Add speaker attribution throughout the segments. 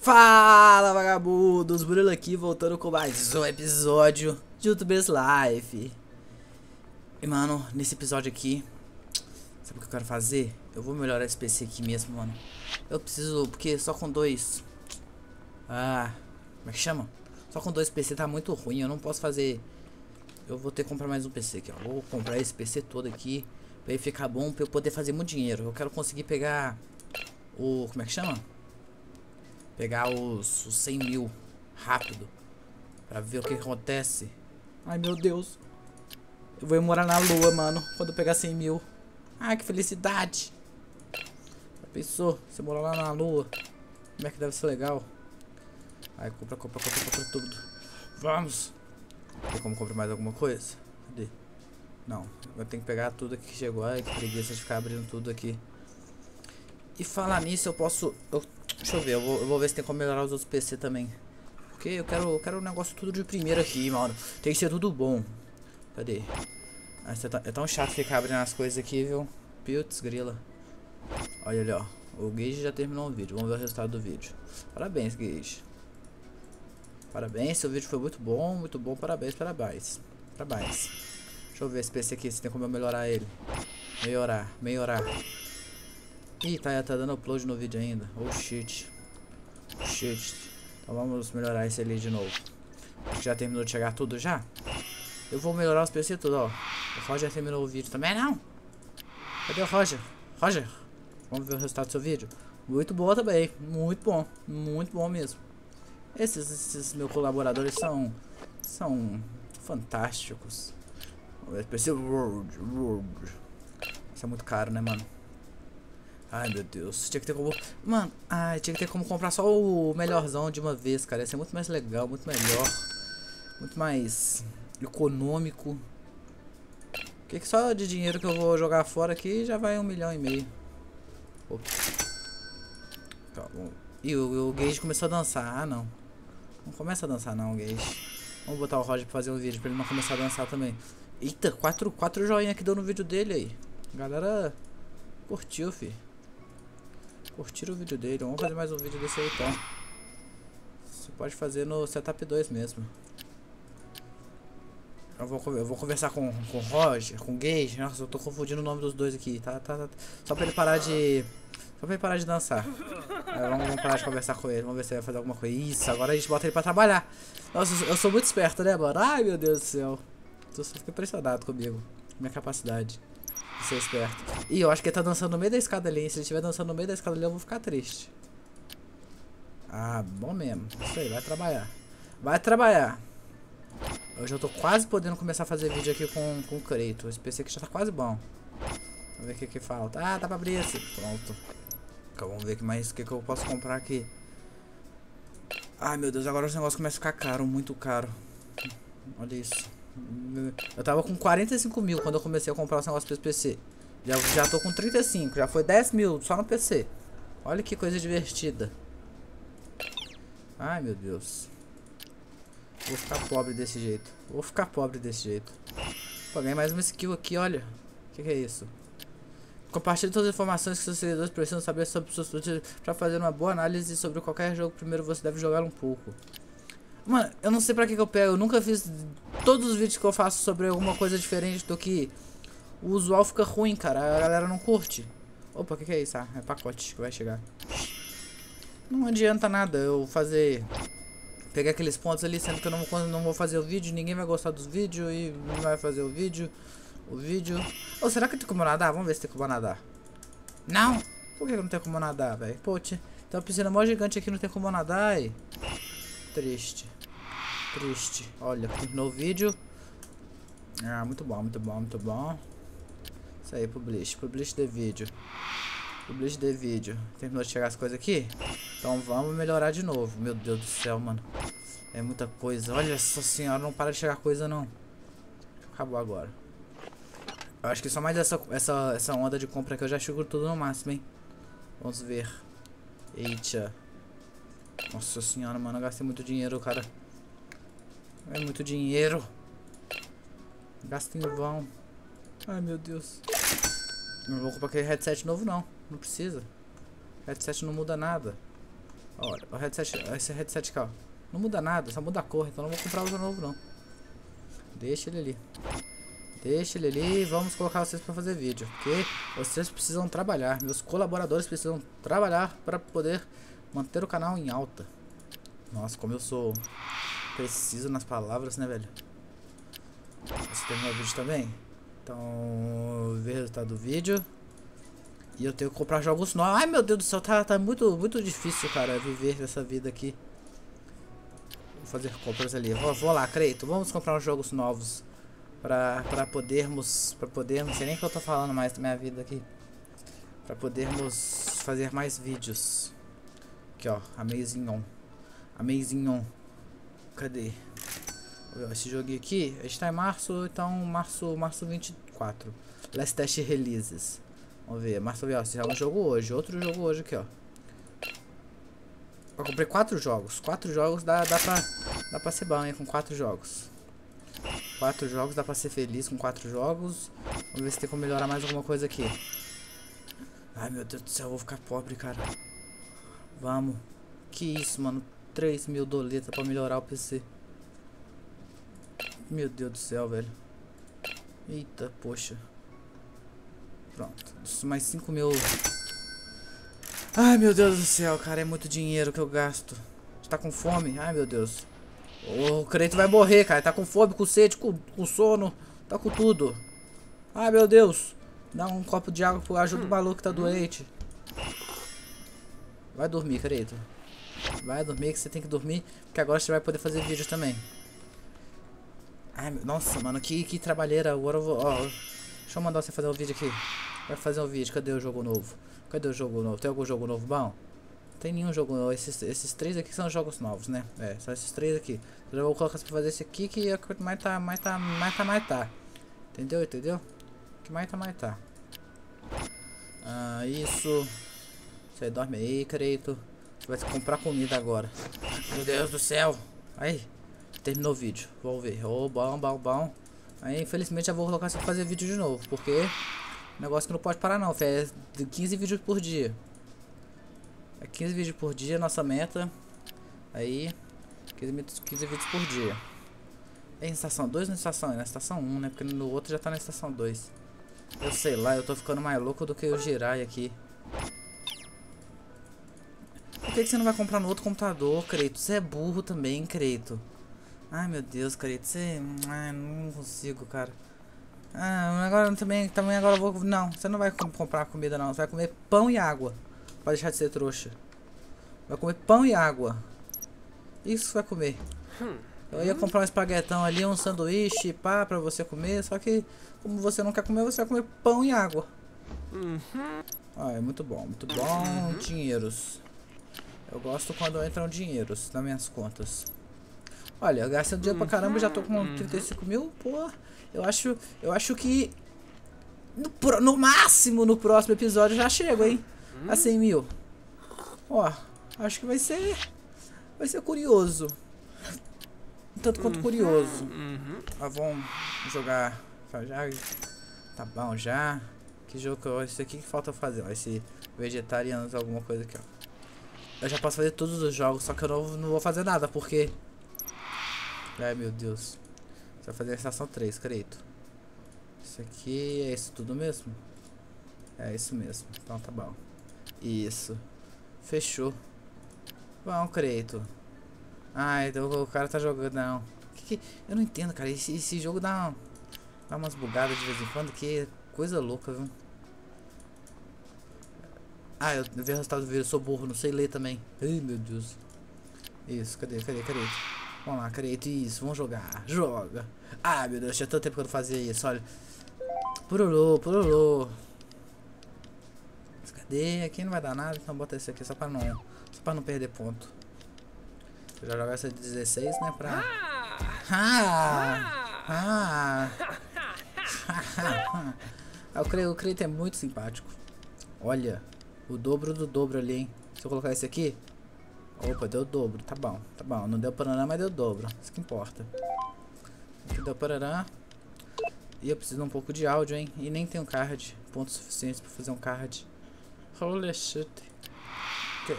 Speaker 1: Fala vagabundos, Bruno aqui voltando com mais um episódio de YouTubers Life E mano, nesse episódio aqui, sabe o que eu quero fazer? Eu vou melhorar esse PC aqui mesmo, mano Eu preciso, porque só com dois Ah, como é que chama? Só com dois PC tá muito ruim, eu não posso fazer Eu vou ter que comprar mais um PC aqui, ó Vou comprar esse PC todo aqui Pra ele ficar bom, pra eu poder fazer muito dinheiro Eu quero conseguir pegar o, como é que chama? Pegar os, os 100 mil rápido. Pra ver o que acontece. Ai meu Deus. Eu vou morar na lua, mano. Quando eu pegar 100 mil. Ai que felicidade. Já pensou? Você morar lá na lua. Como é que deve ser legal? Ai, compra, compra, compra, compra tudo. Vamos. Tem como comprar mais alguma coisa? Cadê? Não. Eu tenho que pegar tudo aqui que chegou. Ai, que preguiça de ficar abrindo tudo aqui. E falar nisso, eu posso... Eu Deixa eu ver, eu vou, eu vou ver se tem como melhorar os outros PC também. Porque eu quero, eu quero um negócio tudo de primeira aqui, mano. Tem que ser tudo bom. Cadê? Ah, é, tão, é tão chato ficar abrindo as coisas aqui, viu? Putz, grila. Olha ali, ó. O Gage já terminou o vídeo. Vamos ver o resultado do vídeo. Parabéns, Gage. Parabéns, seu vídeo foi muito bom, muito bom. Parabéns, parabéns. Parabéns. Deixa eu ver esse PC aqui, se tem como eu melhorar ele. Melhorar, melhorar. Ih, tá, tá dando upload no vídeo ainda. Oh shit. Shit. Então vamos melhorar esse ali de novo. Já terminou de chegar tudo já? Eu vou melhorar os PC tudo, ó. O Roger terminou o vídeo também, não? Cadê o Roger? Roger? Vamos ver o resultado do seu vídeo. Muito bom também. Muito bom. Muito bom mesmo. Esses, esses meus colaboradores são... São fantásticos. PC World. World. Isso é muito caro, né, mano? Ai, meu Deus. Tinha que ter como... Mano, ai, tinha que ter como comprar só o melhorzão de uma vez, cara. Ia ser muito mais legal, muito melhor. Muito mais econômico. Que, que só de dinheiro que eu vou jogar fora aqui já vai um milhão e meio. Opa. Tá bom. E o, o Gage começou a dançar. Ah, não. Não começa a dançar não, Gage. Vamos botar o Roger pra fazer um vídeo pra ele não começar a dançar também. Eita, quatro, quatro joinha que deu no vídeo dele aí. A galera curtiu, fi. Curtiram o vídeo dele. Vamos fazer mais um vídeo desse aí então. Você pode fazer no setup 2 mesmo. Eu vou, eu vou conversar com, com o Roger, com o Gage. Nossa, eu tô confundindo o nome dos dois aqui. Tá, tá, tá. Só pra ele parar de. Só pra ele parar de dançar. Aí, vamos, vamos, parar de conversar com ele. Vamos ver se ele vai fazer alguma coisa. Isso, agora a gente bota ele pra trabalhar. Nossa, eu sou muito esperto, né, mano? Ai, meu Deus do céu. Tô só impressionado comigo. Minha capacidade ser esperto. Ih, eu acho que ele tá dançando no meio da escada ali. Se ele estiver dançando no meio da escada ali, eu vou ficar triste. Ah, bom mesmo. Isso aí, vai trabalhar. Vai trabalhar. Hoje eu tô quase podendo começar a fazer vídeo aqui com, com o Creito. Esse PC aqui já tá quase bom. Vamos ver o que que falta. Ah, dá pra abrir esse. Pronto. Então, vamos ver que mais o que, que eu posso comprar aqui. Ai, meu Deus, agora os negócios começam a ficar caro, muito caro. Olha isso. Eu tava com 45 mil quando eu comecei a comprar os negócios esse PC. Já, já tô com 35, já foi 10 mil só no PC. Olha que coisa divertida. Ai, meu Deus. Vou ficar pobre desse jeito. Vou ficar pobre desse jeito. Pô, ganhei mais uma skill aqui, olha. O que, que, é isso? Compartilhe todas as informações que seus seguidores precisam saber sobre suas para fazer uma boa análise sobre qualquer jogo. Primeiro você deve jogar um pouco. Mano, eu não sei pra que, que eu pego. Eu nunca fiz. Todos os vídeos que eu faço sobre alguma coisa diferente do que o usual fica ruim, cara. A galera não curte. Opa, o que, que é isso? Ah, é pacote que vai chegar. Não adianta nada eu fazer. Pegar aqueles pontos ali, sendo que eu não, não vou fazer o vídeo, ninguém vai gostar dos vídeos e não vai fazer o vídeo. O vídeo. Ou oh, será que tem como nadar? Vamos ver se tem como nadar. Não! Por que não tem como nadar, velho? Pô, tem uma piscina mó gigante aqui, não tem como nadar, aí. Triste. Triste. Olha, terminou o vídeo. Ah, muito bom, muito bom, muito bom. Isso aí, publish. Publish de vídeo. Publish de vídeo. Terminou de chegar as coisas aqui? Então vamos melhorar de novo. Meu Deus do céu, mano. É muita coisa. Olha essa senhora, não para de chegar coisa, não. Acabou agora. Eu acho que só mais essa, essa, essa onda de compra que eu já chego tudo no máximo, hein? Vamos ver. Eita. Nossa senhora, mano, eu gastei muito dinheiro, cara. É muito dinheiro. Gasto em vão. Ai, meu Deus. Não vou comprar aquele headset novo, não. Não precisa. Headset não muda nada. Olha, o headset, esse headset ó. Não muda nada, só muda a cor, então não vou comprar outro novo não. Deixa ele ali. Deixa ele ali vamos colocar vocês pra fazer vídeo. Porque vocês precisam trabalhar. Meus colaboradores precisam trabalhar para poder manter o canal em alta. Nossa, como eu sou preciso nas palavras, né, velho? Você terminou o vídeo também? Então, ver o resultado do vídeo. E eu tenho que comprar jogos novos. Ai, meu Deus do céu, tá, tá muito, muito difícil, cara, viver essa vida aqui. Vou fazer compras ali. Vou, vou lá, Creito. Vamos comprar uns jogos novos. Pra, pra podermos... Pra podermos... Não sei nem o que eu tô falando mais da minha vida aqui. Pra podermos fazer mais vídeos. Aqui, ó. Amazing On. Amazing On. Cadê? Esse joguinho aqui, a gente tá em março, então março, março 24. Last Test Releases. Vamos ver, março, ó, já um jogo hoje, outro jogo hoje aqui, ó. Eu comprei quatro jogos, quatro jogos dá, dá, pra, dá pra ser bom, hein, com quatro jogos. Quatro jogos, dá pra ser feliz com quatro jogos. Vamos ver se tem como melhorar mais alguma coisa aqui. Ai, meu Deus do céu, eu vou ficar pobre, cara. Vamos. Que isso, mano. 3 mil doletas pra melhorar o PC. Meu Deus do céu, velho. Eita, poxa. Pronto. Mais 5 mil. Ai, meu Deus do céu, cara. É muito dinheiro que eu gasto. Tá com fome? Ai, meu Deus. O Creito vai morrer, cara. Tá com fome, com sede, com, com sono. Tá com tudo. Ai, meu Deus. Dá um copo de água pro ajuda o maluco que tá doente. Vai dormir, Creito. Vai dormir que você tem que dormir. Porque agora você vai poder fazer vídeo também. Ai, nossa, mano, que, que trabalheira. Agora eu vou. Ó, deixa eu mandar você fazer um vídeo aqui. Vai fazer um vídeo. Cadê o jogo novo? Cadê o jogo novo? Tem algum jogo novo bom? Tem nenhum jogo novo. Esses, esses três aqui são jogos novos, né? É, são esses três aqui. Eu já vou colocar pra fazer esse aqui que é que mais tá, mais tá, mais tá, mais tá. Entendeu? Entendeu? Que mais tá, mais tá. Ah, isso. Você dorme aí, creito. Vai comprar comida agora. Meu Deus do céu. Aí. Terminou o vídeo. Vou ver. Oh, bom, bom, bom. Aí, infelizmente, já vou colocar você fazer vídeo de novo. Porque... Negócio que não pode parar, não. É 15 vídeos por dia. É 15 vídeos por dia, nossa meta. Aí... 15, 15 vídeos por dia. É em estação 2 ou na estação? É na estação 1, né? Porque no outro já tá na estação 2. Eu sei lá, eu tô ficando mais louco do que o Jirai aqui. Por que, que você não vai comprar no outro computador, Creito? Você é burro também, Creito. Ai, meu Deus, Creito. Você... Ai, não consigo, cara. Ah, agora também, também agora eu vou... Não, você não vai comprar comida, não. Você vai comer pão e água. Pra deixar de ser trouxa. Vai comer pão e água. Isso que vai comer. Eu ia comprar um espaguetão ali, um sanduíche, pá, pra você comer. Só que, como você não quer comer, você vai comer pão e água. Ah, é muito bom, muito bom. Dinheiros. Eu gosto quando entram dinheiros nas minhas contas. Olha, eu gastei dinheiro pra caramba, já tô com 35 mil, pô. Eu acho, eu acho que no, no máximo no próximo episódio já chego, hein? A 100 mil. Ó, acho que vai ser, vai ser curioso. Tanto quanto curioso. Ah, vamos jogar, já, tá bom já. Que jogo que eu, esse aqui que falta fazer, ó, esse vegetarianos alguma coisa aqui, ó. Eu já posso fazer todos os jogos, só que eu não, não vou fazer nada, porque... Ai, meu Deus. Você vai fazer a estação 3, creito. Isso aqui é isso tudo mesmo? É isso mesmo. Então tá bom. Isso. Fechou. Bom, creito. Ai, então o cara tá jogando, não. Que que... Eu não entendo, cara. Esse, esse jogo dá, dá umas bugadas de vez em quando, que é coisa louca, viu? Ah, eu vi o resultado do vídeo, eu sou burro, não sei ler também. Ai, meu Deus. Isso, cadê, cadê, cadê? Vamos lá, Creito, isso, vamos jogar. Joga. Ah, meu Deus, tinha tanto tempo que eu não fazia isso, olha. Purulô, purulô. Cadê? Aqui não vai dar nada, então bota esse aqui só pra não, só pra não perder ponto. Eu já jogar essa de 16, né, pra... Ah! Ah! ah, o Creito é muito simpático. Olha. O dobro do dobro ali, hein? Se eu colocar esse aqui. Opa, deu dobro. Tá bom, tá bom. Não deu parará, mas deu dobro. Isso que importa. Aqui deu parará. E eu preciso de um pouco de áudio, hein? E nem tenho card. Pontos suficientes pra fazer um card. Holy shit.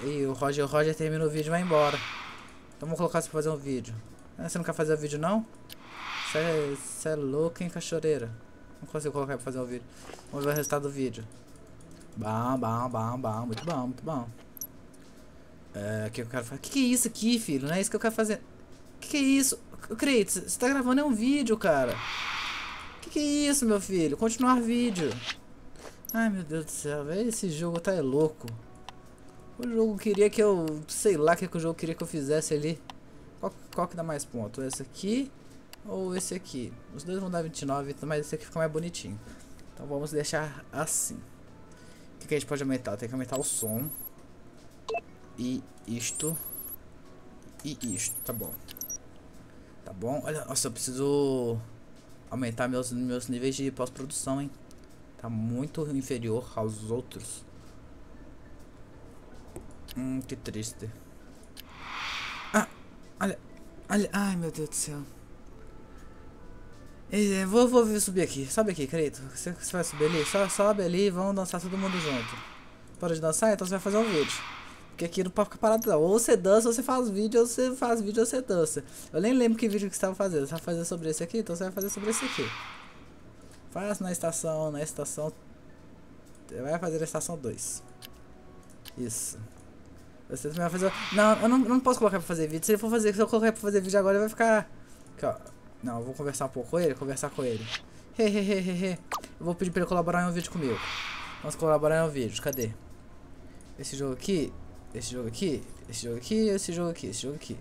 Speaker 1: E o Roger, o Roger termina o vídeo e vai embora. Então vamos colocar você pra fazer um vídeo. Ah, você não quer fazer o vídeo não? Você é, é louco, hein, cachoreira? Não consigo colocar pra fazer um vídeo. Vamos ver o resultado do vídeo. Bom, bom, bom, bom. Muito bom, muito bom. É, que eu quero fazer? Que, que é isso aqui, filho? Não é isso que eu quero fazer. Que, que é isso? Kratos, você tá gravando é um vídeo, cara. Que, que é isso, meu filho? Continuar vídeo. Ai, meu Deus do céu, velho. Esse jogo tá é louco. O jogo queria que eu... Sei lá que, que o jogo queria que eu fizesse ali. Qual, qual que dá mais ponto? Esse aqui ou esse aqui? Os dois vão dar 29, mas esse aqui fica mais bonitinho. Então vamos deixar assim. Que, que a gente pode aumentar? Tem que aumentar o som. E isto. E isto, tá bom. Tá bom? Olha, nossa, eu preciso aumentar meus, meus níveis de pós-produção, hein? Tá muito inferior aos outros. Hum, que triste. Ah, olha, olha, ai meu Deus do céu. É, vou, vou subir aqui, sobe aqui, Creito. Você, você vai subir ali? Só, sobe ali e vamos dançar todo mundo junto. Para de dançar? Então você vai fazer um vídeo. Porque aqui não pode ficar parado não. Ou você dança, ou você faz vídeo, ou você faz vídeo, ou você dança. Eu nem lembro que vídeo que você estava fazendo. Você vai fazer sobre esse aqui? Então você vai fazer sobre esse aqui. Faz na estação, na estação... Vai fazer na estação 2. Isso. Você também vai fazer... Não, eu não, não posso colocar pra fazer vídeo. Se ele for fazer, se eu colocar pra fazer vídeo agora, ele vai ficar... Aqui, ó. Não, eu vou conversar um pouco com ele, conversar com ele. Hehehehe. Eu vou pedir pra ele colaborar em um vídeo comigo. Vamos colaborar em um vídeo, cadê? Esse jogo aqui, esse jogo aqui, esse jogo aqui, esse jogo aqui, esse jogo aqui.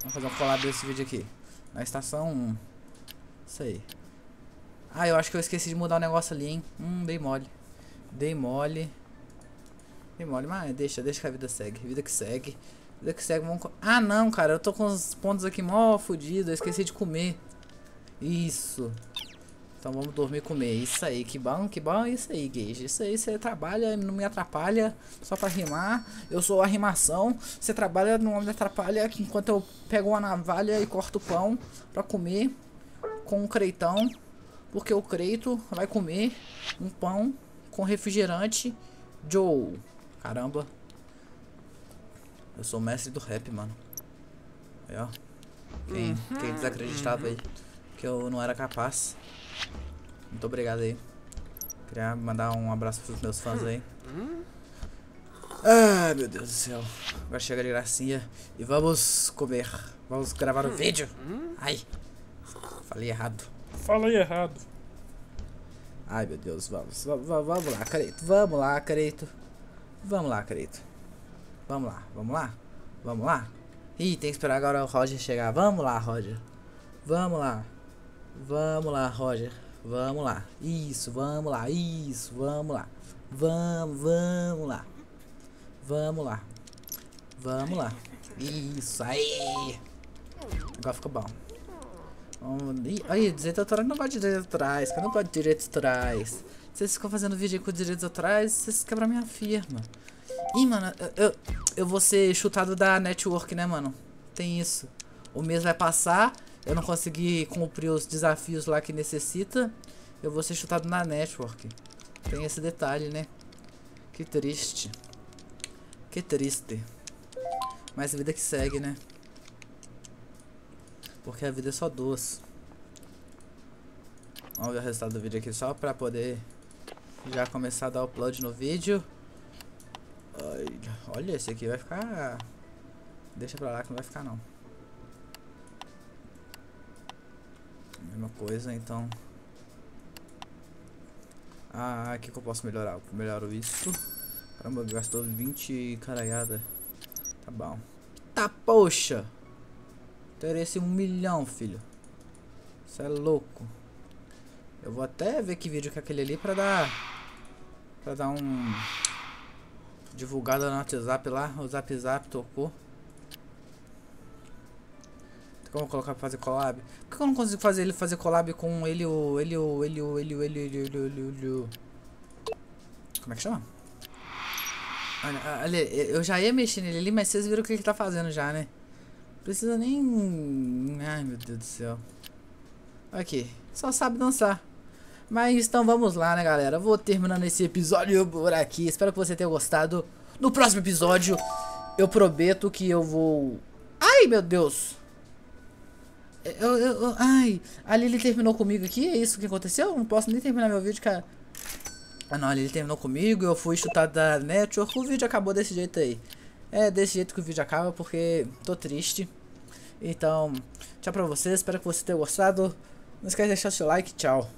Speaker 1: Vamos fazer um collab desse vídeo aqui. Na estação 1. Isso aí. Ah, eu acho que eu esqueci de mudar o negócio ali, hein. Hum, dei mole. Dei mole. Dei mole, mas deixa, deixa que a vida segue. Vida que segue. Vida que segue, vamos... Ah, não, cara, eu tô com os pontos aqui mó fodidos. Eu esqueci de comer. Isso. Então vamos dormir e comer. Isso aí, que bom, que bom. Isso aí, Gage. Isso aí, você trabalha, não me atrapalha. Só pra rimar. Eu sou a rimação. Você trabalha, não me atrapalha. Enquanto eu pego uma navalha e corto o pão pra comer com o creitão. Porque o creito vai comer um pão com refrigerante Joe. Caramba. Eu sou mestre do rap, mano. Aí, ó. Quem, quem desacreditava aí que eu não era capaz. Muito obrigado aí. Queria mandar um abraço pros meus fãs aí. Ah, meu Deus do céu. Agora chega de gracinha e vamos comer. Vamos gravar o um vídeo. Ai, falei errado.
Speaker 2: Falei errado.
Speaker 1: Ai, meu Deus, vamos. Vamos, vamos lá, Careito. Vamos lá, Careito. Vamos lá, Careito. Vamos lá, vamos lá. Vamos lá. Ih, tem que esperar agora o Roger chegar. Vamos lá, Roger. Vamos lá. Vamos lá, Roger. Vamos lá. Isso, vamos lá. Isso, vamos lá. Vamos, vamos lá. Vamos lá. Vamos lá. Isso aí. Agora ficou bom. Aí, direito autorais não direitos autorais. Que eu não gosto de direitos autorais. Vocês ficam fazendo vídeo com direitos autorais, vocês quebram minha firma. Ih, mano, eu, eu, eu vou ser chutado da network, né, mano? Tem isso. O mês vai passar eu não consegui cumprir os desafios lá que necessita, eu vou ser chutado na network. Tem esse detalhe, né? Que triste. Que triste. Mas a vida que segue, né? Porque a vida é só doce. Vamos ver o resultado do vídeo aqui só pra poder já começar a dar upload no vídeo. Olha, esse aqui vai ficar... Deixa pra lá que não vai ficar não. Mesma coisa, então. Ah, o que, eu posso melhorar? Eu melhoro isso. Caramba, gastou 20 caralhada. Tá bom. Tá, poxa! Interesse um milhão, filho. Você é louco. Eu vou até ver que vídeo que é aquele ali pra dar... Pra dar um... Divulgada no WhatsApp lá. O Zap Zap tocou. Como colocar pra fazer collab? Por que eu não consigo fazer ele fazer collab com ele, o. Ele, o. Ele, o. Ele, o. Ele, ele, ele, ele, Como é que chama? Olha, eu já ia mexer nele ali, mas vocês viram o que ele tá fazendo já, né? Precisa nem. Ai meu Deus do céu. Aqui, só sabe dançar. Mas então vamos lá, né, galera? Vou terminando esse episódio por aqui. Espero que você tenha gostado. No próximo episódio Eu prometo que eu vou... Ai, meu Deus! Eu, eu, eu, ai, a Lily terminou comigo aqui, é isso que aconteceu? Eu não posso nem terminar meu vídeo, cara. Ah não, a Lily terminou comigo, eu fui chutado da network, o vídeo acabou desse jeito aí. É desse jeito que o vídeo acaba, porque tô triste. Então, tchau pra vocês, espero que você tenha gostado. Não esquece de deixar seu like, tchau.